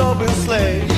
open sleigh.